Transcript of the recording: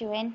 you in.